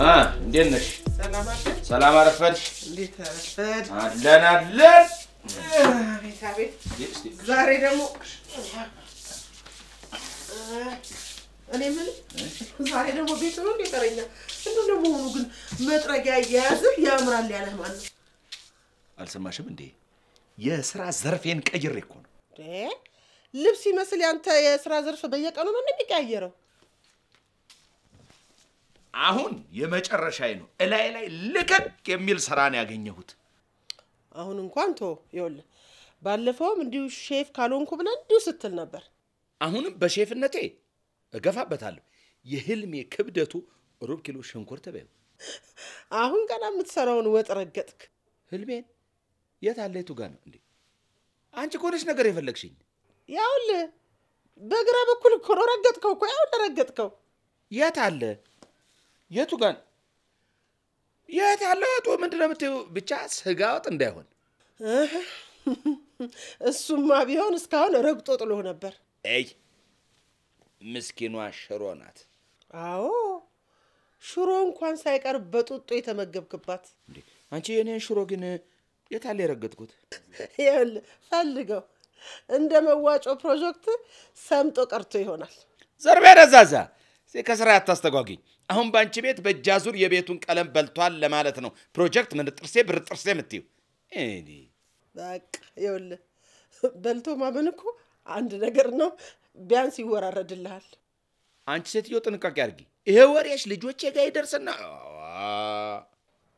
እንዴት ነሽ? ሰላም አረፈድሽ? እንዴት አረፈድ? አለን አለን። ዛሬ ደግሞ እኔ ምን ዛሬ ደግሞ ቤት ነው እንዴ ተረኛ? እንደው ለመሆኑ ግን መጥረጊያ እየያዝህ ያምራል ያለህ ማን ነው? አልሰማሽም እንዴ? የስራ ዘርፌን ቀይሬ እኮ ነው። ልብስ ይመስል ያንተ የስራ ዘርፍ በየቀኑ ነው እንደሚቀያየረው። አሁን የመጨረሻዬ ነው። እላይ ላይ ልቀቅ የሚል ስራ ነው ያገኘሁት። አሁን እንኳን ቶ ይኸውልህ፣ ባለፈውም እንዲሁ ሼፍ ካልሆንኩ ብለህ እንዲሁ ስትል ነበር። አሁንም በሼፍነቴ እገፋበታለሁ። የህልሜ ክብደቱ ሩብ ኪሎ ሽንኩርት በይው። አሁን ገና የምትሰራውን ወጥ ረገጥክ። ህልሜን የት አለ? የቱ ጋር ነው እንዴ? አንቺ ከሆነች ነገር የፈለግሽኝ ያውልህ በግራ በኩል እኮ ነው ረገጥከው እኮ ያውልህ ረገጥከው። የት አለ? የቱ ነው? የት አለ ወጡ? ምንድን ነው የምትይው? ብቻ ስጋ ወጥ እንዳይሆን። እሱማ ቢሆን እስካሁን ረግጦ ጥሎህ ነበር። አይ ምስኪኗ ሽሮ ናት። አዎ ሽሮ እንኳን ሳይቀር በጡጦ የተመገብክባት። አንቺ የኔን ሽሮ ግን የት አለ የረገጥኩት? ይኸውልህ ፈልገው እንደ መዋጮ ፕሮጀክት ሰምጦ ቀርቶ ይሆናል። ዘርቤ እዚህ ከስራ ያታስተጓጊኝ። አሁን በአንቺ ቤት በእጅ አዙር የቤቱን ቀለም በልቷል ለማለት ነው። ፕሮጀክት ምን ጥርሴ ብር ጥርሴ የምትይው እኔ በቃ ይኸውልህ በልቶ ማመን እኮ አንድ ነገር ነው፣ ቢያንስ ይወራረድልሃል። አንቺ ሴትዮ ጥንቃቄ አድርጊ። ይሄ ወሬሽ ልጆቼ ጋር ይደርስና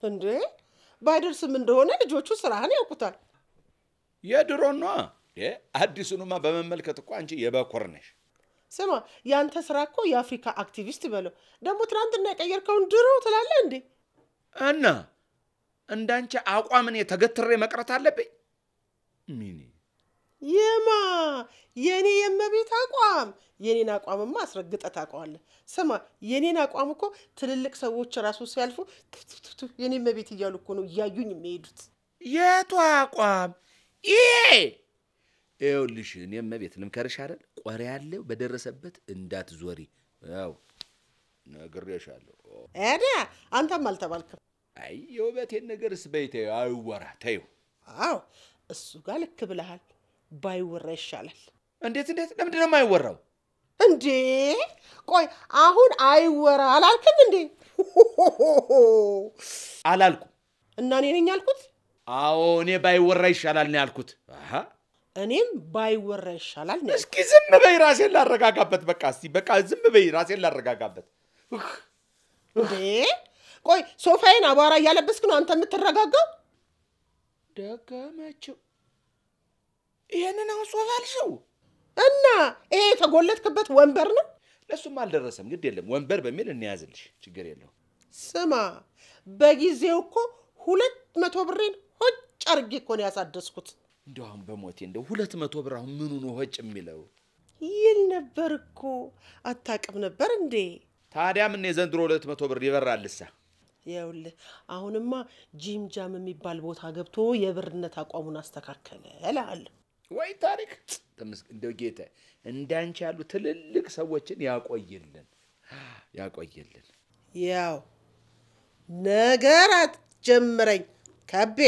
እንዴ ባይደርስም እንደሆነ ልጆቹ ስራህን ያውቁታል። የድሮ ነዋ። አዲሱንማ በመመልከት እኮ አንቺ የበኩር ነሽ። ስማ ያንተ ስራ እኮ የአፍሪካ አክቲቪስት በለው። ደግሞ ትናንትና የቀየርከውን ድሮ ትላለህ እንዴ? እና እንዳንቺ አቋምን ተገትሬ መቅረት አለብኝ? ሚኒ የማ የኔ የመቤት አቋም የኔን አቋምማ አስረግጠህ ታውቀዋለህ። ስማ የኔን አቋም እኮ ትልልቅ ሰዎች ራሱ ሲያልፉ የኔ መቤት እያሉ እኮ ነው እያዩኝ የሚሄዱት። የቱ አቋም ይሄ? ይኸውልሽ እኔም ቤት ልምከርሽ አይደል፣ ቆሬ ያለው በደረሰበት እንዳትዞሪ። ያው ነግሬሻለሁ። ኤዲያ አንተም አልተባልክም። አይ የውበቴን ነገርስ በይ ተይው፣ አይወራ ተይው። አዎ እሱ ጋር ልክ ብለሃል። ባይወራ ይሻላል። እንዴት እንዴት? ለምንድን ነው የማይወራው? እንዴ ቆይ አሁን አይወራ አላልክም እንዴ? አላልኩም። እና እኔ ነኝ ያልኩት? አዎ እኔ ባይወራ ይሻላል ነው ያልኩት። አሃ እኔም ባይወራ ይሻላል እስኪ ዝም በይ፣ ራሴን ላረጋጋበት። በቃ እስቲ በቃ ዝም በይ፣ ራሴን ላረጋጋበት። እንዴ ቆይ ሶፋዬን አቧራ እያለበስክ ነው አንተ የምትረጋጋው? ደገመችው። ይሄንን አሁን ሶፋ አልሽው? እና ይሄ የተጎለትክበት ወንበር ነው? ለእሱም አልደረሰም። ግድ የለም ወንበር በሚል እንያዝልሽ፣ ችግር የለው። ስማ በጊዜው እኮ ሁለት መቶ ብሬን ሆጭ አርጌ እኮ ነው ያሳደስኩት። እንደው አሁን በሞቴ እንደው ሁለት መቶ ብር አሁን ምኑ ነው ሆጭ የሚለው? ይል ነበር እኮ አታውቅም ነበር እንዴ? ታዲያ ምን የዘንድሮ ሁለት መቶ ብር ይበራልሳ? ይኸውልህ አሁንማ ጂም ጃም የሚባል ቦታ ገብቶ የብርነት አቋሙን አስተካከለ እልሃለሁ። ወይ ታሪክ ተመስገን። እንደው ጌታ እንዳንቺ ያሉ ትልልቅ ሰዎችን ያቆይልን ያቆይልን። ያው ነገር አትጀምረኝ ከቤ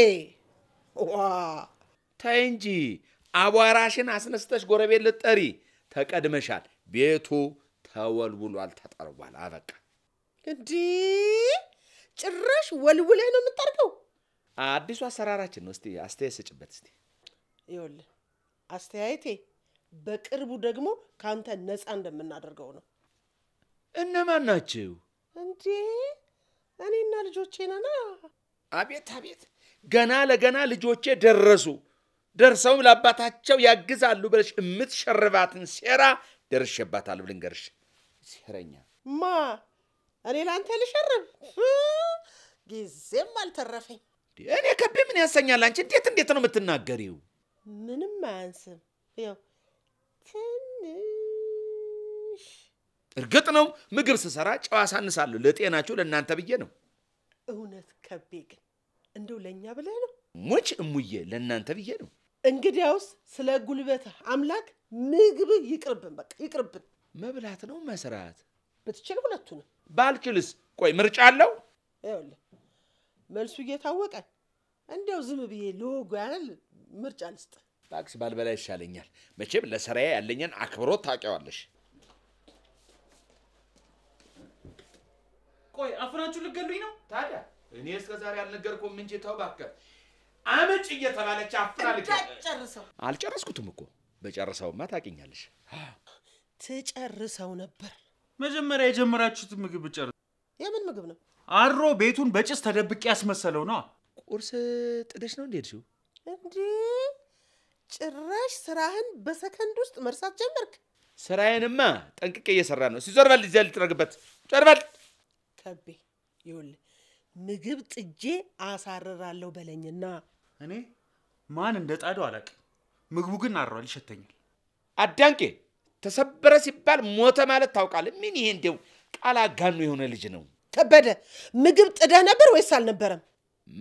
ዋ ተይ እንጂ አቧራሽን አስነስተሽ ጎረቤት ልጠሪ ተቀድመሻል። ቤቱ ተወልውሏል፣ ተጠርቧል። አበቃ። እንዲህ ጭራሽ ወልውለህ ነው የምጠርገው? አዲሱ አሰራራችን ነው። እስቲ አስተያየት ስጭበት እስቲ። ይኸውልህ አስተያየቴ በቅርቡ ደግሞ ከአንተ ነፃ እንደምናደርገው ነው። እነማን ናችሁ? እንዴ እኔና ልጆቼ ነና። አቤት አቤት! ገና ለገና ልጆቼ ደረሱ። ደርሰውም ለአባታቸው ያግዛሉ ብለሽ የምትሸርባትን ሴራ ደርሼባታለሁ። ልንገርሽ፣ ሴረኛ ማ እኔ ለአንተ ልሸርብ ጊዜም አልተረፈኝ። እኔ ከቤ ምን ያሰኛል? አንቺ እንዴት እንዴት ነው የምትናገሪው? ምንም አያንስም። ያው ትንሽ እርግጥ ነው ምግብ ስሰራ ጨው አሳንሳለሁ። ለጤናችሁ ለእናንተ ብዬ ነው። እውነት ከቤ ግን እንደው ለእኛ ብለህ ነው? ሙች እሙዬ ለእናንተ ብዬ ነው። እንግዲያውስ ስለ ጉልበትህ አምላክ ምግብህ ይቅርብን፣ በቃ ይቅርብን። መብላት ነው መስራት። ብትችል ሁለቱንም ባልችልስ? ቆይ ምርጫ አለው? ይኸውልህ መልሱ እየታወቀ እንዲያው ዝም ብዬ ለወጉ ያህል ምርጫ ልስጥ። ታክስ ባልበላ ይሻለኛል። መቼም ለስራዬ ያለኝን አክብሮት ታውቂዋለሽ። ቆይ አፍናችሁ ልገሉኝ ነው? ታዲያ እኔ እስከ ዛሬ አልነገርኩም እንጂ ተው እባክህ። አመጭ እየተባለች ጨርሰው አልጨረስኩትም እኮ በጨርሰውማ ታውቂኛለሽ። ትጨርሰው ነበር። መጀመሪያ የጀመራችሁትን ምግብ ብጨርስ። የምን ምግብ ነው አድሮ ቤቱን በጭስ ተደብቄ ያስመሰለው ነው። ቁርስ ጥደሽ ነው እንዴ ሄድሽው? እንዴ? ጭራሽ ስራህን በሰከንድ ውስጥ መርሳት ጀመርክ። ስራዬንማ ጠንቅቄ እየሰራ ነው። ሲዞር በል እዚያ ልጥረግበት። ዞር በል። ከቤ ይኸውልህ ምግብ ጥጄ አሳርራለሁ በለኝና እኔ ማን እንደ ጣደው አላውቅም። ምግቡ ግን አድሯል፣ ይሸተኛል። አዳንቄ ተሰበረ ሲባል ሞተ ማለት ታውቃለህ? ምን ይሄ እንዲያው ቃል አጋኑ የሆነ ልጅ ነው። ከበደ ምግብ ጥደህ ነበር ወይስ አልነበረም?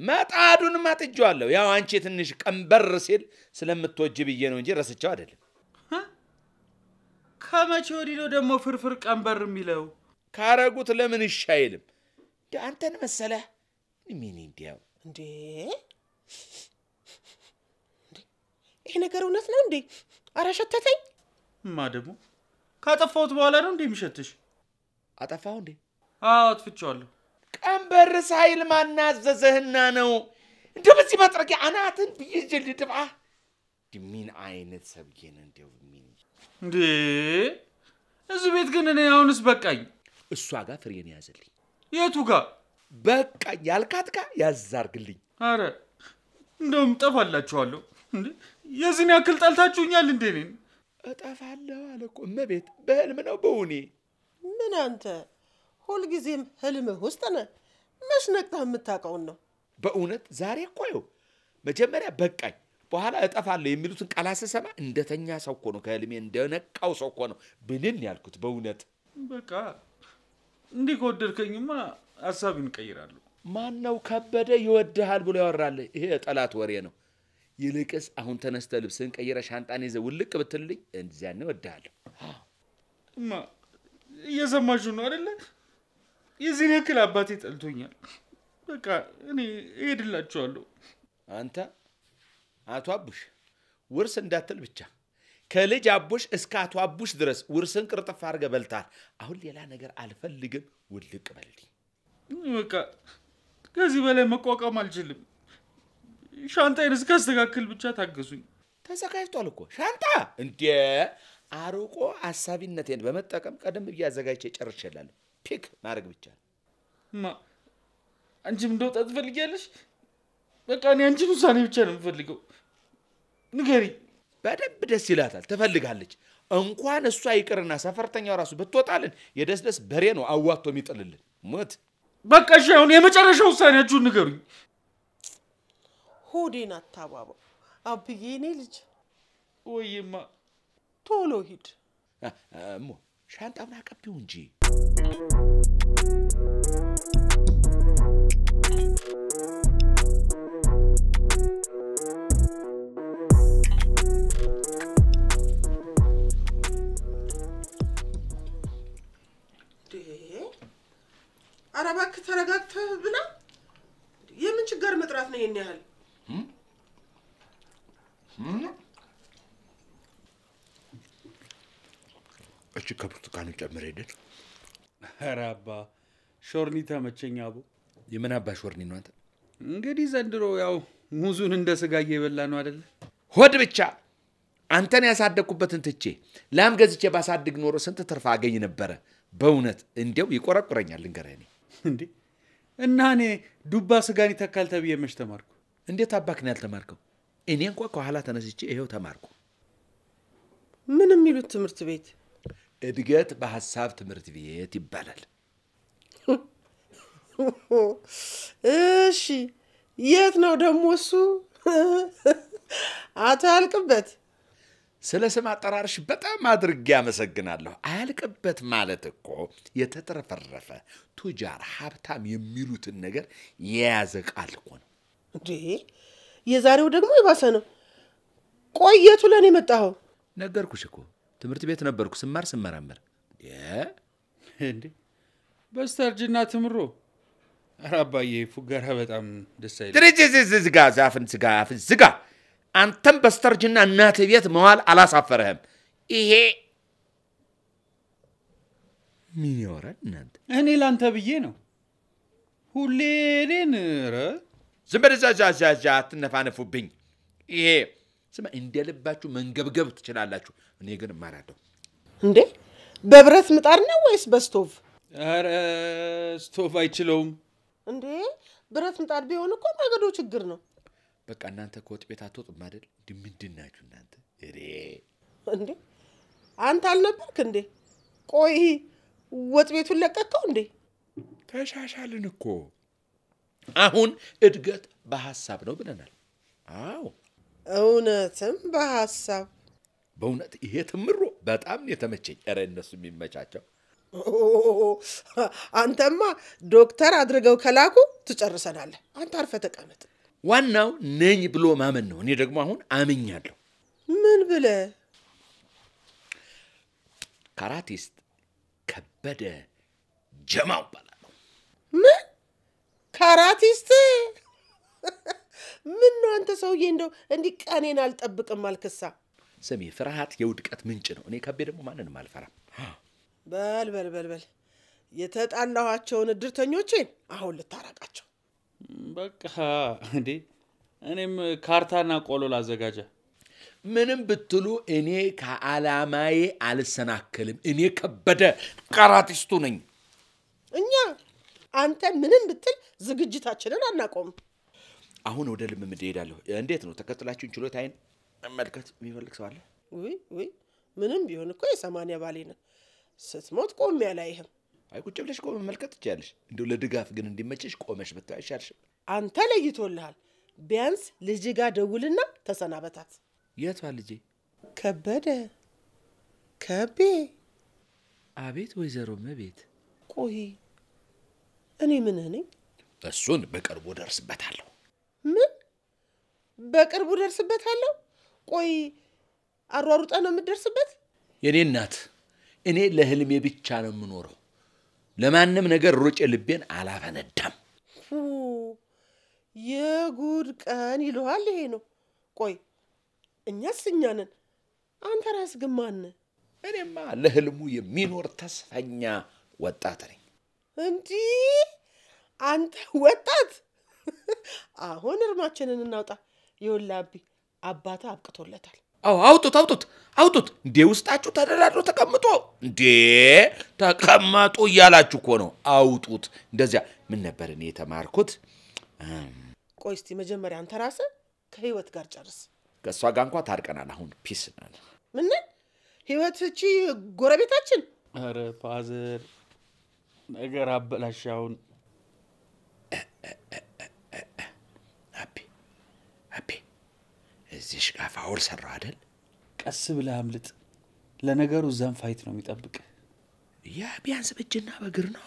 መጣዱን ማጥጄዋለሁ። ያው አንቺ ትንሽ ቀንበር ሲል ስለምትወጅ ብዬ ነው እንጂ ረስቸው አይደለም።? ከመቼ ወዲህ ነው ደግሞ ፍርፍር ቀንበር የሚለው? ካረጉት ለምን እሺ አይልም? እንደ አንተን መሰለህ ምን እንዲያው እንዴ! ይሄ ነገር እውነት ነው እንዴ? አረ ሸተተኝ። እማ ደግሞ ካጠፋሁት በኋላ ነው እንዴ የሚሸትሽ? አጠፋው እንዴ? አዎ አጥፍቼዋለሁ። ቀንበር ሳይል ማናዘዘህና ነው እንደ በዚህ መጥረጊያ አናትን ብዬ ልድባ። ምን አይነት ሰብዬ ነው እንዲያው ምን እንዴ እዚህ ቤት ግን እኔ አሁንስ በቃኝ። እሷ ጋር ፍሬን ያዘልኝ። የቱ ጋር? በቃኝ ያልካት ጋር ያዛርግልኝ። አረ እንደውም ጠፋላችኋለሁ። እንዴ የዚህን ያክል ጠልታችሁኛል እንዴ እኔን? እጠፋለሁ አለ እኮ እመቤት። በህልም ነው በውኔ ምን አንተ ሁልጊዜም ህልምህ ውስጥ ነህ። መች ነቅተህ የምታውቀውን ነው። በእውነት ዛሬ እኮ ይኸው መጀመሪያ በቃኝ በኋላ እጠፋለሁ የሚሉትን ቃላት ስሰማ እንደተኛ ሰው እኮ ነው ከህልሜ እንደነቃው ሰው እኮ ነው ብንን ያልኩት በእውነት በቃ እንዲህ ከወደድከኝማ ሀሳቢን እቀይራለሁ። ማን ነው ከበደ ይወድሃል ብሎ ያወራልህ? ይሄ የጠላት ወሬ ነው። ይልቅስ አሁን ተነስተ ልብስን ቀይረ ሻንጣን ይዘህ ውልቅ ብትልልኝ እንዚያን እወድሃለሁ። እማ እየሰማችሁ ነው አደለ? የዚህን ያክል አባቴ ጠልቶኛል። በቃ እኔ እሄድላችኋለሁ። አንተ አቶ አቡሽ ውርስ እንዳትል ብቻ ከልጅ አቡሽ እስከ አቶ አቡሽ ድረስ ውርስን ቅርጥፍ አድርገህ በልተሃል። አሁን ሌላ ነገር አልፈልግም። ውልቅ በልልኝ። በቃ ከዚህ በላይ መቋቋም አልችልም። ሻንጣዬን እስካስተካክል ብቻ ታገሱኝ። ተዘጋጅቷል እኮ ሻንጣ እንዴ! አርቆ አሳቢነቴን በመጠቀም ቀደም ብዬ አዘጋጅቼ ጨርሼላለሁ። ፒክ ማድረግ ብቻ ነው። እማ አንቺም እንደወጣ ትፈልጊያለሽ? በቃ እኔ አንቺን ውሳኔ ብቻ ነው የምፈልገው። ንገሪ። በደንብ ደስ ይላታል፣ ትፈልጋለች። እንኳን እሷ ይቅርና ሰፈርተኛው ራሱ ብትወጣልን የደስደስ በሬ ነው አዋጥቶ የሚጥልልን። ሞት በቃ እሺ፣ አሁን የመጨረሻ ውሳኔያችሁን ንገሩኝ። ሆዴን አታባባው አብዬ፣ እኔ ልጅ ወይማ ቶሎ ሂድ። እሞ ሻንጣውን አቀቢው እንጂ! ኧረ እባክህ ተረጋግተህ ብላ። የምን ችግር መጥራት ነው ይሄን ያህል? እች ከብርቱካኑ ጨምር ሄደን ኧረ አባ ሾርኒ ተመቸኝ አቦ። የምን አባሽ ወርኒ ነው አንተ? እንግዲህ ዘንድሮ ያው ሙዙን እንደ ስጋ እየበላ ነው አደለ? ሆድ ብቻ አንተን ያሳደግኩበትን ትቼ ላም ገዝቼ ባሳድግ ኖሮ ስንት ትርፍ አገኝ ነበረ። በእውነት እንዲያው ይቆረቁረኛል። ልንገርህ እኔ እንዴ እና እኔ ዱባ ስጋን ይተካል ተብዬ መች ተማርኩ? እንዴት አባክን ያልተማርከው? እኔ እንኳ ከኋላ ተነስቼ ይሄው ተማርኩ። ምን የሚሉት ትምህርት ቤት? እድገት በሀሳብ ትምህርት ቤት ይባላል። እሺ፣ የት ነው ደግሞ እሱ? አቶ ያልቅበት ስለ ስም አጠራርሽ በጣም አድርጌ አመሰግናለሁ። አያልቅበት ማለት እኮ የተትረፈረፈ ቱጃር፣ ሀብታም የሚሉትን ነገር የያዘ ቃል እኮ ነው። እንዴ! የዛሬው ደግሞ የባሰ ነው። ቆየቱ ለእኔ የመጣኸው ነገርኩሽ እኮ ትምህርት ቤት ነበርኩ ስማር ስመራመር።? እንዴ በስተርጅና ትምሮ ኧረ አባዬ ፉገራ በጣም ደስ አይልም። ዝጋ፣ ዛፍን ዝጋ፣ አፍን ዝጋ። አንተም በስተርጅና እናትህ ቤት መዋል አላሳፈረህም። ይሄ ምን ያወራል እናንተ? እኔ ላንተ ብዬ ነው ሁሌ እኔን ኧረ ዝም በል እዛ፣ እዛ፣ እዛ፣ እዛ አትነፋነፉብኝ። ይሄ ስማ፣ እንደ ልባችሁ መንገብገብ ትችላላችሁ። እኔ ግን እማራለሁ። እንዴ በብረት ምጣድ ነው ወይስ በስቶቭ? ኧረ ስቶቭ አይችለውም። እንዴ ብረት ምጣድ ቢሆን እኮ ማገዶ ችግር ነው። በቃ እናንተ ከወጥ ቤት አትወጡም አይደል? እንዲህ ምንድን ናችሁ እናንተ? ኧረ እንዴ አንተ አልነበርክ እንዴ? ቆይ ወጥ ቤቱን ለቀቅከው እንዴ? ተሻሻልን እኮ አሁን እድገት በሀሳብ ነው ብለናል። አዎ እውነትም በሀሳብ በእውነት ይሄ ትምሮ በጣም የተመቸኝ። ኧረ እነሱ የሚመቻቸው አንተማ ዶክተር አድርገው ከላኩ ትጨርሰናለህ። አንተ አርፈ ተቀመጥ። ዋናው ነኝ ብሎ ማመን ነው። እኔ ደግሞ አሁን አምኛለሁ። ምን ብለህ ካራቲስት ከበደ ጀማው እባላለሁ። ምን ካራቲስት? ምን ነው አንተ ሰውዬ፣ እንደው እንዲህ ቀኔን አልጠብቅም አልክሳ። ስሜ ፍርሃት የውድቀት ምንጭ ነው። እኔ ከቤ ደግሞ ማንንም አልፈራም። በል በል በል በል የተጣላኋቸውን እድርተኞቼን አሁን ልታረቃቸው። በቃ እንዴ እኔም ካርታና ቆሎ ላዘጋጃ። ምንም ብትሉ እኔ ከዓላማዬ አልሰናከልም። እኔ ከበደ ካራቲስቱ ነኝ። እኛ አንተ ምንም ብትል ዝግጅታችንን አናቆምም። አሁን ወደ ልምምድ እሄዳለሁ። እንዴት ነው ተከትላችሁን ችሎታዬን መመልከት የሚፈልግ ሰው አለ? ውይ ውይ ምንም ቢሆን እኮ የሰማንያ ባሌ ነህ። ስትሞት ቆሜ አላይህም። አይ ቁጭ ብለሽ እኮ መመልከት ትችያለሽ። እንደው ለድጋፍ ግን እንዲመችሽ ቆመሽ ብታይ አይሻልሽም? አንተ ለይቶልሃል። ቢያንስ ልጅ ጋር ደውልና ተሰናበታት። የቷ ልጄ? ከበደ ከቤ አቤት ወይዘሮ መቤት። ቆይ እኔ ምንህ ነኝ? እሱን በቅርቡ ደርስበታለሁ። ምን በቅርቡ ደርስበታለሁ? ቆይ አሯሩጠ ነው የምትደርስበት? የኔ እናት፣ እኔ ለህልሜ ብቻ ነው የምኖረው። ለማንም ነገር ሮጬ ልቤን አላፈነዳም። የጉድ ቀን ይለዋል። ይሄ ነው። ቆይ እኛስ እኛ ነን። አንተ ራስ ግን ማን? እኔማ ለህልሙ የሚኖር ተስፈኛ ወጣት ነኝ። እንዲህ አንተ ወጣት፣ አሁን እርማችንን እናውጣ። አቢ አባታ አብቅቶለታል። አዎ አውጡት፣ አውጡት፣ አውጡት። እንዴ ውስጣችሁ ተደላድሎ ተቀምጦ እንዴ ተቀመጡ እያላችሁ እኮ ነው። አውጡት። እንደዚያ ምን ነበር እኔ የተማርኩት? ቆይ እስቲ መጀመሪያ አንተ ራስህ ከህይወት ጋር ጨርስ። ከእሷ ጋር እንኳ ታርቀናል። አሁን peace ነን። ምንን ህይወት እቺ ጎረቤታችን ኧረ father ነገር አበላሻውን አቤ እዚህ ሽቃፍ አውል ሰራው አይደል? ቀስ ብለህ አምልጥ። ለነገሩ እዛም fight ነው የሚጠብቅ። ያ ቢያንስ በእጅና በእግር ነው።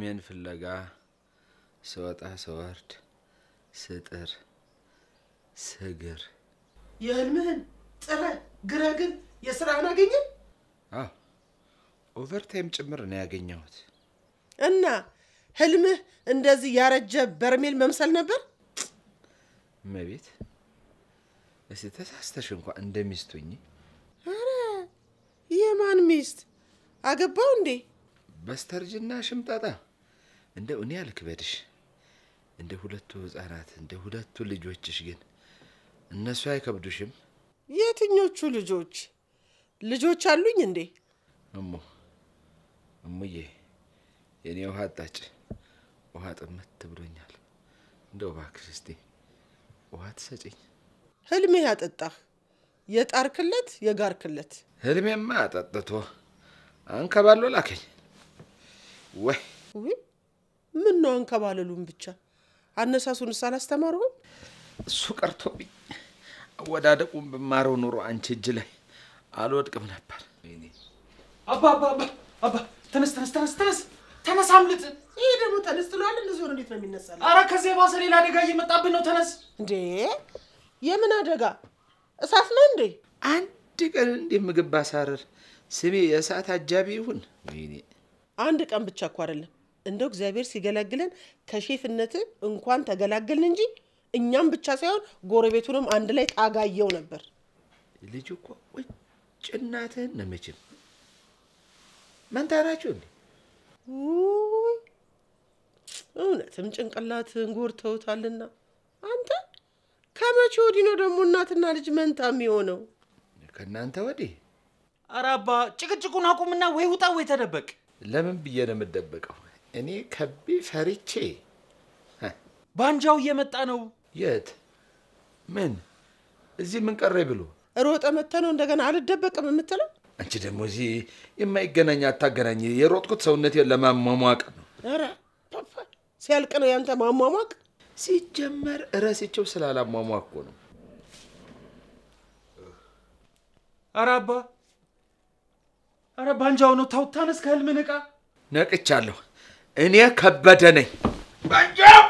ህልሜን ፍለጋ ስወጣ ስወርድ ስጥር ስግር የህልምህን ጥረህ ግረህ ግን የስራህን አገኘ አዎ overtime ጭምር ነው ያገኘሁት። እና ህልምህ እንደዚህ ያረጀ በርሜል መምሰል ነበር? እመቤት እስቲ ተሳስተሽ እንኳ እንደ ሚስቱኝ ኧረ የማን ሚስት አገባው እንዴ? በስተርጅና ሽምጣጣ እንደ እኔ አልክበድሽ እንደ ሁለቱ ህፃናት እንደ ሁለቱ ልጆችሽ ግን እነሱ አይከብዱሽም? የትኞቹ ልጆች ልጆች አሉኝ እንዴ? እሞ እሙዬ የእኔ ውሃ አጣጭ ውሃ ጥምት ብሎኛል። እንደው እባክሽ እስቲ ውሃ ትሰጪኝ። ህልምህ ያጠጣህ የጣርክለት የጋርክለት ህልሜማ አጠጥቶ አንከባሎ ላከኝ። ወይ ውይ ምን ነው አንከባለሉን ብቻ አነሳሱንስ አላስተማሩህም? እሱ ቀርቶብኝ አወዳደቁን ብማረው ኑሮ አንቺ እጅ ላይ አልወድቅም ነበር። ወይኔ አባ አባ አባ አባ ተነስ ተነስ ተነስ ተነስ ተነስ አምልጥ። ይሄ ደግሞ ተነስ ትለዋል። እንደዚህ ሆነ እንዴት ነው የሚነሳል? አረ ከዚህ የባሰ ሌላ አደጋ እየመጣብን ነው። ተነስ። እንዴ የምን አደጋ? እሳት ነው እንዴ? አንድ ቀን እንዲህ ምግብ ባሳረር ስሜ የእሳት አጃቢ ይሁን። ወይኔ አንድ ቀን ብቻ እኮ አይደለም። እንደው እግዚአብሔር ሲገላግለን ከሼፍነት እንኳን ተገላገልን እንጂ እኛም ብቻ ሳይሆን ጎረቤቱንም አንድ ላይ ታጋየው ነበር። ልጅ እኮ ቁጭ እናትህን ነው መቼም መንታ ናቸው እንዴ? ውይ እውነትም ጭንቅላትህን ጎድተውታልና አንተ ከመቼ ወዲህ ነው ደግሞ እናትና ልጅ መንታ የሚሆነው? ከእናንተ ወዲህ አረ አባ ጭቅጭቁን አቁምና ወይ ውጣ ወይ ተደበቅ። ለምን ብዬ ነው የምደበቀው? እኔ ከቢ ፈሪቼ ሀ፣ ባንጃው እየመጣ ነው። የት ምን እዚህ ምን ቀረ ብሎ ሮጠ መተ ነው እንደገና አልደበቅም የምትለው? አንቺ ደግሞ እዚህ የማይገናኝ አታገናኝ። የሮጥኩት ሰውነቴን ለማሟሟቅ ነው። ኧረ ፓፓ፣ ሲያልቅ ነው ያንተ ማሟሟቅ። ሲጀመር እረስቸው ስላላሟሟቅ እኮ ነው። አረ አባ አረ ባንጃው ነው። ታው ተነስ ከህልም ንቃ። ነቅቻለሁ። እኔ ከበደ ነኝ። ባንጃው